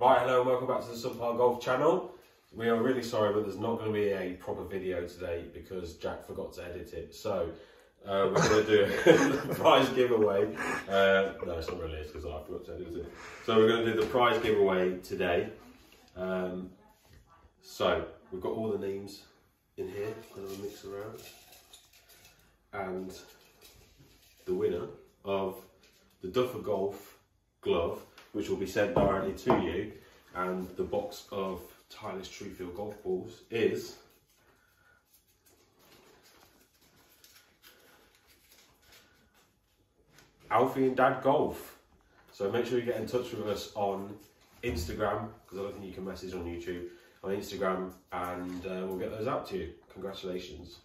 Right, hello and welcome back to the Subpar Golf channel. We are really sorry, but there's not going to be a proper video today because Jack forgot to edit it. So uh, we're going to do a prize giveaway. Uh, no, it's not really, it's because I forgot to edit it. So we're going to do the prize giveaway today. Um, so we've got all the names in here that will mix around. And the winner of the Duffer Golf glove, which will be sent directly to you, and the box of Titleist TruFeel golf balls is Alfie and Dad Golf. So make sure you get in touch with us on Instagram, because I don't think you can message on YouTube, on Instagram, and uh, we'll get those out to you. Congratulations.